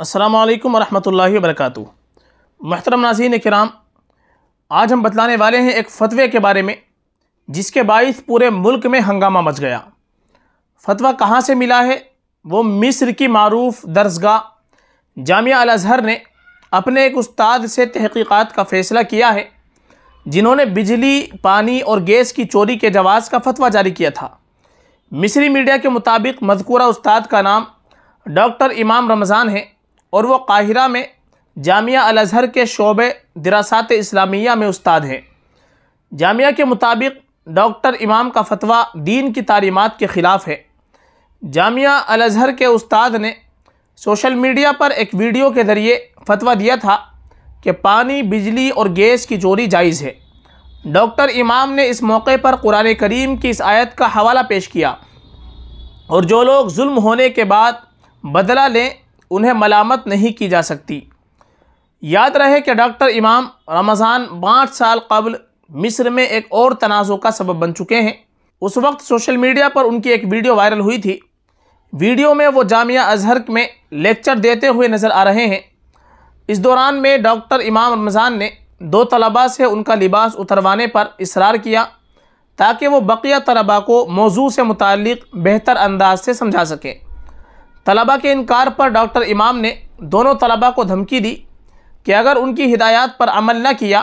السلام علیکم ورحمۃ اللہ وبرکاتہ۔ محترم ناظرین کرام، آج ہم بتلانے والے ہیں ایک فتوے کے بارے میں، جس کے باعث پورے ملک میں ہنگامہ مچ گیا۔ فتویٰ کہاں سے ملا ہے؟ وہ مصر کی معروف درسگاہ جامعہ الازہر نے اپنے ایک استاد سے تحقیقات کا فیصلہ کیا ہے، جنہوں نے بجلی، پانی اور گیس کی چوری کے جواز کا فتویٰ جاری کیا تھا۔ مصری میڈیا کے مطابق مذکورہ استاد کا نام ڈاکٹر امام رمضان ہے۔ اور وہ قاہرہ میں جامعہ الازہر کے شعبے دراسات اسلامیہ میں استاد ہیں۔ جامعہ کے مطابق ڈاکٹر امام کا فتویٰ دین کی تعلیمات کے خلاف ہے۔ جامعہ الازہر کے استاد نے سوشل میڈیا پر ایک ویڈیو کے ذریعے فتویٰ دیا تھا کہ پانی، بجلی اور گیس کی چوری جائز ہے۔ ڈاکٹر امام نے اس موقع پر قرآن کریم کی اس آیت کا حوالہ پیش کیا اور جو لوگ ظلم ہونے کے بعد بدلہ لیں انہیں ملامت نہیں کی جا سکتی۔ یاد رہے کہ ڈاکٹر امام رمضان پانچ سال قبل مصر میں ایک اور تنازع کا سبب بن چکے ہیں۔ اس وقت سوشل میڈیا پر ان کی ایک ویڈیو وائرل ہوئی تھی۔ ویڈیو میں وہ جامعہ اظہر میں لیکچر دیتے ہوئے نظر آ رہے ہیں۔ اس دوران میں ڈاکٹر امام رمضان نے دو طلباء سے ان کا لباس اتروانے پر اصرار کیا تاکہ وہ بقیہ طلباء کو موضوع سے متعلق بہتر انداز سے سمجھا سکیں۔ طلباء کے انکار پر ڈاکٹر امام نے دونوں طلباء کو دھمکی دی کہ اگر ان کی ہدایات پر عمل نہ کیا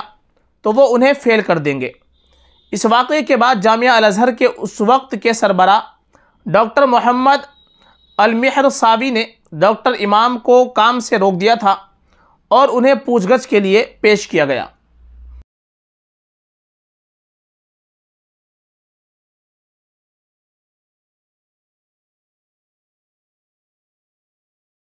تو وہ انہیں فیل کر دیں گے۔ اس واقعے کے بعد جامعہ الازہر کے اس وقت کے سربراہ ڈاکٹر محمد المحر صابی نے ڈاکٹر امام کو کام سے روک دیا تھا اور انہیں پوچھ گچھ کے لیے پیش کیا گیا۔